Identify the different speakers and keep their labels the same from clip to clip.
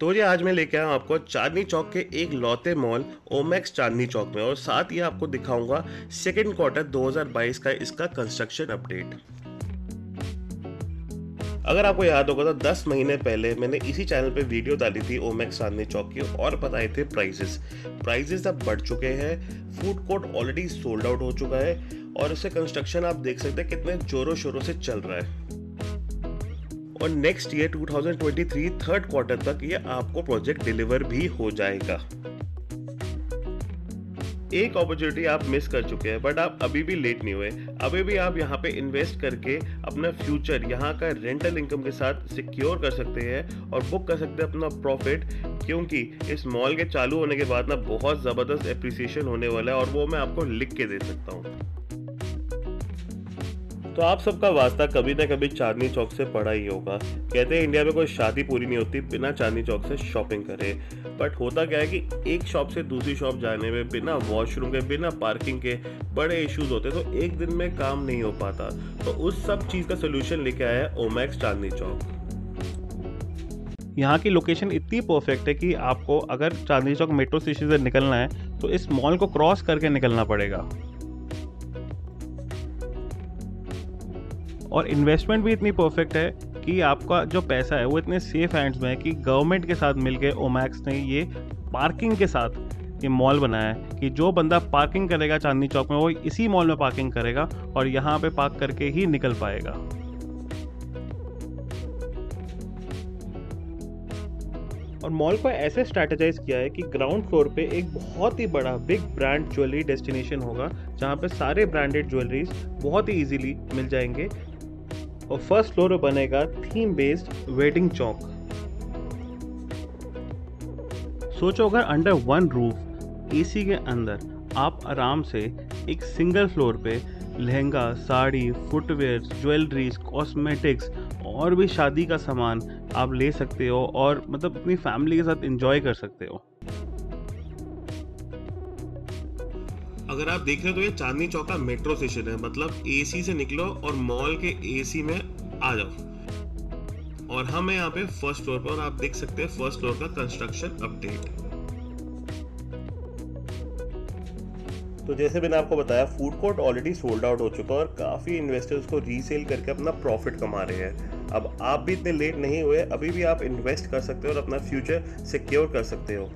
Speaker 1: तो ये आज मैं लेके आया हूँ आपको चांदनी चौक के एक लौते मॉल, ओमैक्स चांदनी चौक में, और साथ ही आपको दिखाऊँगा सेकेंड क्वार्टर 2022 का इसका कंस्ट्रक्शन अपडेट अगर आपको याद होगा तो 10 महीने पहले मैंने इसी चैनल पे वीडियो डाली थी ओमैक्स चांदनी चौक की, और बताए थे प्राइजेस प्राइजेस अब बढ़ चुके हैं food court already sold out हो चुका है, और इससे कंस्ट्रक्शन आप देख सकते हैं कितने जोरों शोरों से चल रहा है। और नेक्स्ट ईयर 2023 थर्ड क्वार्टर तक ये आपको प्रोजेक्ट डिलीवर भी हो जाएगा। एक अपॉर्चुनिटी आप मिस कर चुके हैं बट आप अभी भी लेट नहीं हुए। अभी भी आप यहाँ पे इन्वेस्ट करके अपना फ्यूचर यहाँ का रेंटल इनकम के साथ सिक्योर कर सकते हैं और बुक कर सकते हैं अपना प्रॉफिट क्योंकि इस मॉल के चालू होने के बाद ना बहुत ज़बरदस्त एप्रिसिएशन होने वाला है और वो मैं आपको लिख के दे सकता हूँ। तो आप सबका वास्ता कभी ना कभी चांदनी चौक से पड़ा ही होगा। कहते हैं, इंडिया में कोई शादी पूरी नहीं होती बिना चांदनी चौक से शॉपिंग करे। बट होता क्या है कि एक शॉप से दूसरी शॉप जाने में, बिना वॉशरूम के, बिना पार्किंग के बड़े इश्यूज़ होते तो एक दिन में काम नहीं हो पाता। तो उस सब चीज़ का सोल्यूशन लेके आया है ओमैक्स चांदनी चौक।
Speaker 2: यहाँ की लोकेशन इतनी परफेक्ट है कि आपको अगर चांदनी चौक मेट्रो स्टेशन से निकलना है तो इस मॉल को क्रॉस करके निकलना पड़ेगा। और इन्वेस्टमेंट भी इतनी परफेक्ट है कि आपका जो पैसा है, वो इतने सेफ़ हैंड्स में है कि गवर्नमेंट के साथ मिलके ओमैक्स ने ये पार्किंग के साथ ये मॉल बनाया है कि जो बंदा पार्किंग करेगा चांदनी चौक में, वो इसी मॉल में पार्किंग करेगा और यहाँ पे पार्क करके ही निकल पाएगा। और मॉल को ऐसे स्ट्रैटेजाइज किया है कि ग्राउंड फ्लोर पे एक बहुत ही बड़ा बिग ब्रांड ज्वेलरी डेस्टिनेशन होगा, जहाँ पे सारे ब्रांडेड ज्वेलरीज बहुत ही इजीली मिल जाएँगे। और फ़र्स्ट फ्लोर में बनेगा थीम बेस्ड वेडिंग चौक सोचो अगर अंडर वन रूफ एसी के अंदर आप आराम से एक सिंगल फ्लोर पे lehenga, sari footwear jewelleries cosmetics और भी शादी का सामान आप ले सकते हो और मतलब अपनी फैमिली के साथ एंजॉय कर सकते हो।
Speaker 1: अगर आप देख रहे हो तो ये चांदनी चौक का मेट्रो स्टेशन है। मतलब एसी से निकलो और मॉल के एसी में आ जाओ। और हम है यहाँ पे फ़र्स्ट फ्लोर पर और आप देख सकते हैं फ़र्स्ट फ्लोर का कंस्ट्रक्शन अपडेट। तो जैसे मैंने आपको बताया food court already sold out हो चुका है और काफ़ी इन्वेस्टर्स को रीसेल करके अपना प्रॉफिट कमा रहे हैं। अब आप भी इतने लेट नहीं हुए, अभी भी आप इन्वेस्ट कर सकते हो और अपना फ्यूचर सिक्योर कर सकते हो।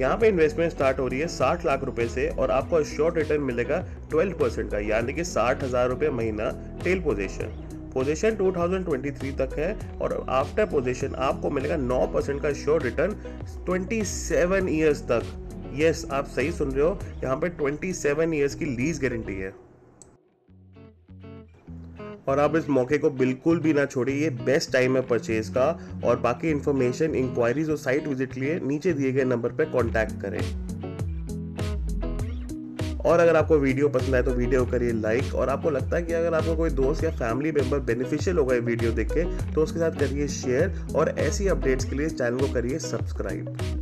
Speaker 1: यहाँ पे इन्वेस्टमेंट स्टार्ट हो रही है साठ लाख रुपए से और आपको शॉर्ट रिटर्न मिलेगा ट्वेल्व परसेंट का, यानी कि साठ हज़ार रुपये महीना टेल पोजिशन पोजिशन 2023 तक है और आफ्टर पोजिशन आपको मिलेगा 9 परसेंट का श्योर रिटर्न 27 ईयर्स तक। यस आप सही सुन रहे हो, यहाँ पे 27 ईयर्स की लीज गारंटी है। और आप इस मौके को बिल्कुल भी ना छोड़िए, ये बेस्ट टाइम है परचेज का। और बाकी इंफॉर्मेशन इंक्वायरीज और साइट विज़िट लिए नीचे दिए गए नंबर पर कॉन्टैक्ट करें। और अगर आपको वीडियो पसंद आए तो वीडियो करिए लाइक और आपको लगता है कि अगर आपको कोई दोस्त या फैमिली मेंबर बेनिफिशियल होगा ये वीडियो देख के तो उसके साथ करिए शेयर और ऐसी अपडेट्स के लिए चैनल को करिए सब्सक्राइब